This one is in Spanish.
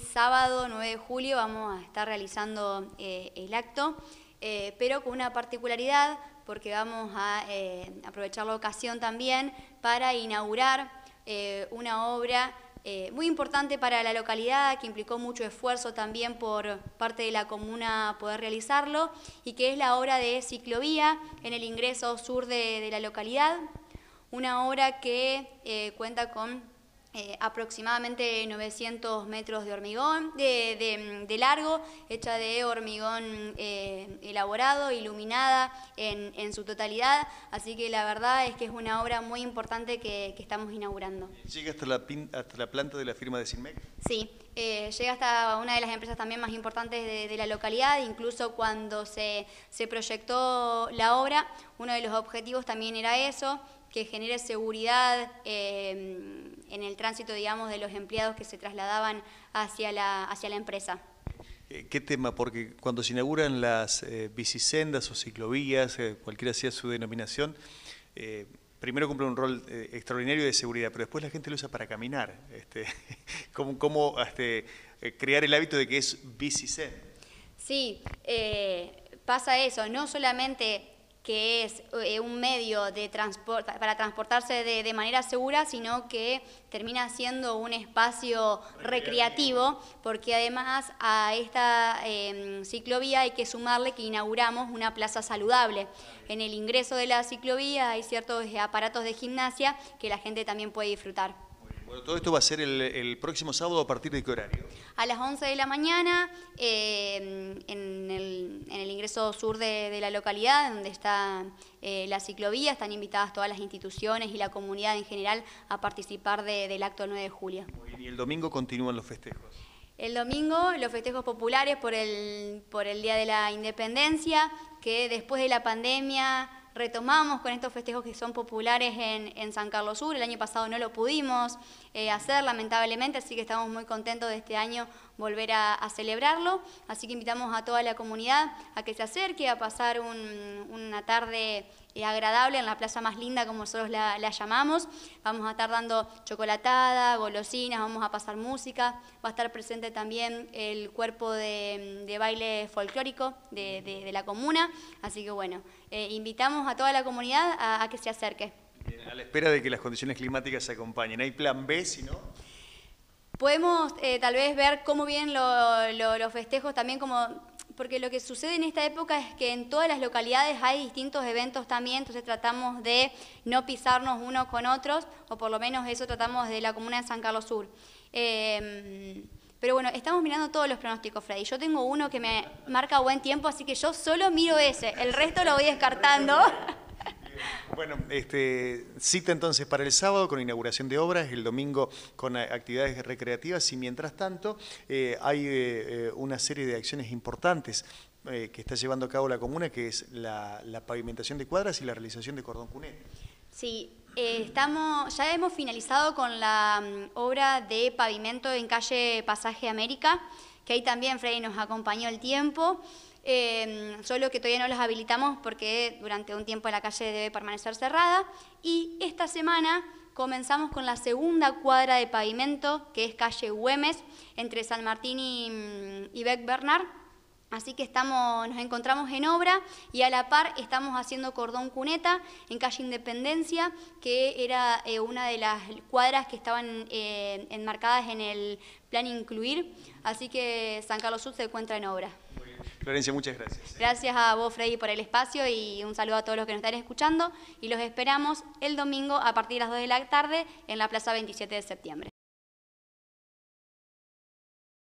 sábado 9 de julio vamos a estar realizando eh, el acto, eh, pero con una particularidad porque vamos a eh, aprovechar la ocasión también para inaugurar una obra muy importante para la localidad, que implicó mucho esfuerzo también por parte de la comuna poder realizarlo, y que es la obra de ciclovía en el ingreso sur de la localidad, una obra que cuenta con eh, aproximadamente 900 metros de hormigón, de, largo, hecha de hormigón eh, elaborado, iluminada en, su totalidad, así que la verdad es que es una obra muy importante que, estamos inaugurando. ¿Llega hasta la, hasta la planta de la firma de Sinmec? Sí, eh, llega hasta una de las empresas también más importantes de, la localidad, incluso cuando se, se proyectó la obra, uno de los objetivos también era eso, que genere seguridad eh, en el tránsito, digamos, de los empleados que se trasladaban hacia la, hacia la empresa. Eh, ¿Qué tema? Porque cuando se inauguran las eh, bicisendas o ciclovías, cualquiera sea su denominación, primero cumple un rol extraordinario de seguridad, pero después la gente lo usa para caminar. Este, ¿Cómo, cómo este, crear el hábito de que es bicisenda? Sí, pasa eso, no solamente que es eh, un medio de transporte, para transportarse de, manera segura, sino que termina siendo un espacio recreativo, porque además a esta em, ciclovía hay que sumarle que inauguramos una plaza saludable. En el ingreso de la ciclovía hay ciertos aparatos de gimnasia que la gente también puede disfrutar todo esto va a ser el, próximo sábado a partir de qué horario? A las 11 de la mañana, eh, en, el, ingreso sur de, la localidad, donde está eh, la ciclovía, están invitadas todas las instituciones y la comunidad en general a participar del acto 9 de julio. ¿Y el domingo continúan los festejos? El domingo los festejos populares por el, por el Día de la Independencia, que después de la pandemia retomamos con estos festejos que son populares en, San Carlos Sur. El año pasado no lo pudimos eh, hacer, lamentablemente, así que estamos muy contentos de este año volver a, celebrarlo. Así que invitamos a toda la comunidad a que se acerque, a pasar una tarde eh, agradable en la plaza más linda, como nosotros la, llamamos. Vamos a estar dando chocolatada, golosinas, vamos a pasar música. Va a estar presente también el cuerpo de, baile folclórico de, la comuna. Así que bueno, eh, invitamos a toda la comunidad a, que se acerque. a la espera de que las condiciones climáticas se acompañen. ¿Hay plan B si no? Podemos eh, tal vez ver cómo vienen los festejos también como porque lo que sucede en esta época es que en todas las localidades hay distintos eventos también, entonces tratamos de no pisarnos unos con otros, o por lo menos eso tratamos de la comuna de San Carlos Sur. Em, pero bueno, estamos mirando todos los pronósticos, Freddy. Yo tengo uno que me marca buen tiempo, así que yo solo miro ese, el resto lo voy descartando. Bueno, este, cita entonces para el sábado con inauguración de obras, el domingo con actividades recreativas y mientras tanto eh, hay eh, una serie de acciones importantes eh, que está llevando a cabo la comuna, que es la, pavimentación de cuadras y la realización de cordón cunet. Sí, estamos, ya hemos finalizado con la mm, obra de pavimento en calle Pasaje América, que ahí también Freddy nos acompañó el tiempo. Em, solo que todavía no los habilitamos porque durante un tiempo la calle debe permanecer cerrada. Y esta semana comenzamos con la segunda cuadra de pavimento, que es calle Güemes, entre San Martín y, y Beck Bernard. Así que estamos, nos encontramos en obra y a la par estamos haciendo cordón cuneta en calle Independencia, que era eh, una de las cuadras que estaban eh, enmarcadas en el plan incluir. Así que San Carlos Sur se encuentra en obra. Florencia, muchas gracias. Gracias a vos, Freddy, por el espacio y un saludo a todos los que nos están escuchando. Y los esperamos el domingo a partir de las 2 de la tarde en la Plaza 27 de septiembre.